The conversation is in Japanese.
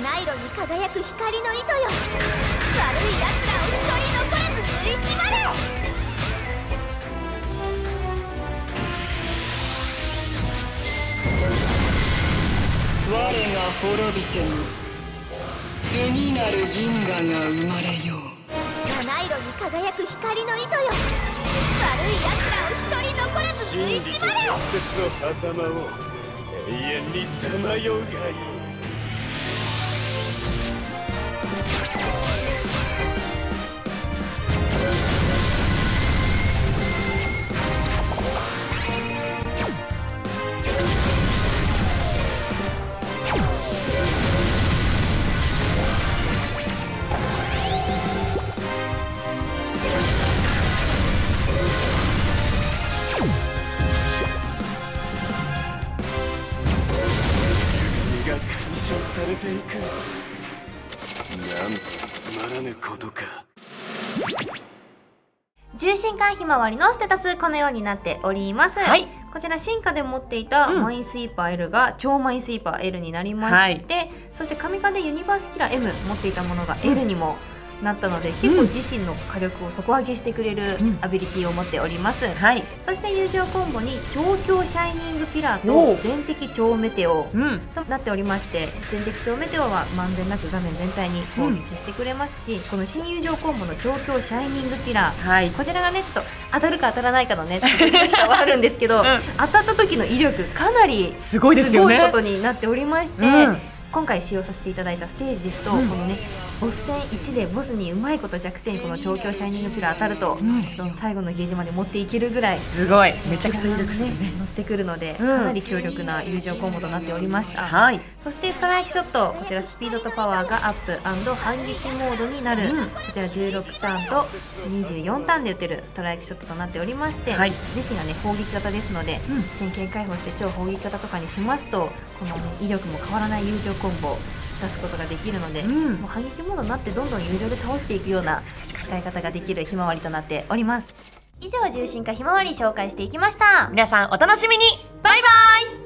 色に輝く光の糸よ。悪い奴らを一人残らず縫いしばれ。我が滅びても次なる銀河が生まれよう。七色に輝く光の糸よ。悪い奴らを一人残らず縫いしばれ。季節の狭間を永遠にさまようがいい身が干渉されていく。なんとつまらぬことか。重心間ひまわりのステータスこのようになっております、はい。こちら進化で持っていたうん。マインスイーパー L が超マインスイーパー L になりまして、そして神風ユニバースキラー M 持っていたものが L にもなったので、結構自身の火力を底上げしてくれるうん。アビリティを持っております、はい。そして友情コンボに超強シャイニングピラーと全敵超メテオうん。となっておりまして全敵超メテオはまんべんなく画面全体に攻撃してくれますし、この新友情コンボの超強シャイニングピラー。はい。こちらがねちょっと当たるか当たらないかのねちょっとはあるんですけど、当たった時の威力かなりすごいことになっておりまして、うん今回使用させていただいたステージですと、うん。このねボス戦1でボスにうまいこと弱点この超強シャイニングピラー当たると、ん。ちょっと最後のゲージまで持っていけるぐらいすごい。めちゃくちゃ威力ねね。乗ってくるので、うん。かなり強力な友情コンボとなっておりました。はい。そしてストライクショットこちらスピードとパワーがアップ反撃モードになる、うん。こちら16ターンと24ターンで打てるストライクショットとなっておりまして、はい。自身がね砲撃型ですので、うん。先見解放して超砲撃型とかにしますとこの、ね、威力も変わらない友情コンボを出すことができるので、うん。もう反撃モードになってどんどん友情で倒していくような使い方ができるひまわりとなっております。以上重心化ひまわり紹介していきました。皆さんお楽しみに。バイバイ